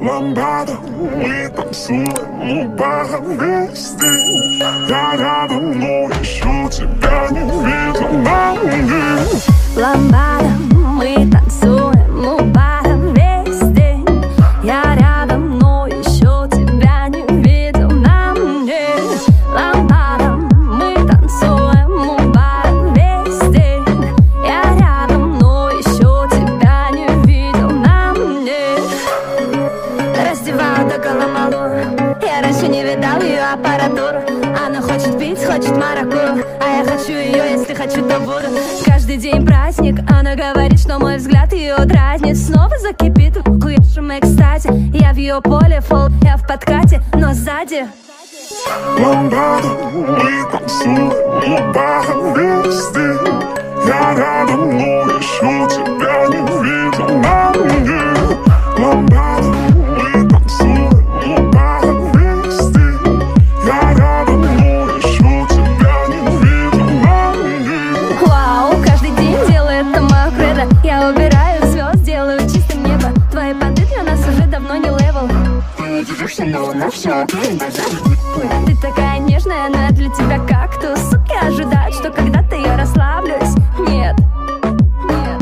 Ламбада, мы танцуем у бара весь день Я рядом, но еще тебя не видел на мне Ламбада, Раздеваю до голомалу Я раньше не видал ее аппаратуру. Она хочет пить, хочет маракую А я хочу ее, если хочу, то буду. Каждый день праздник. Она говорит, что мой взгляд ее дразнит. Снова закипит. В хуевшем экстазе Я в ее поле фол, я в подкате Но сзади. Ламбада, мы танцуем но на все Ты такая нежная, но я для тебя кактус. Суки ожидают, что когда-то я расслаблюсь. Нет, нет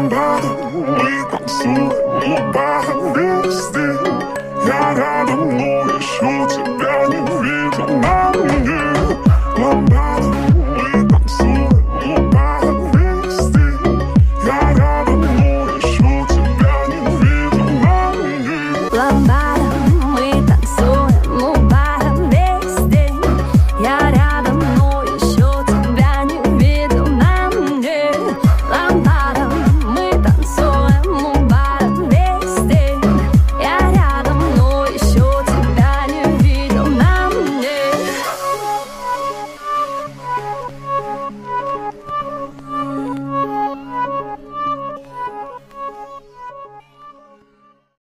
мне Ламбада, мы танцуем у бара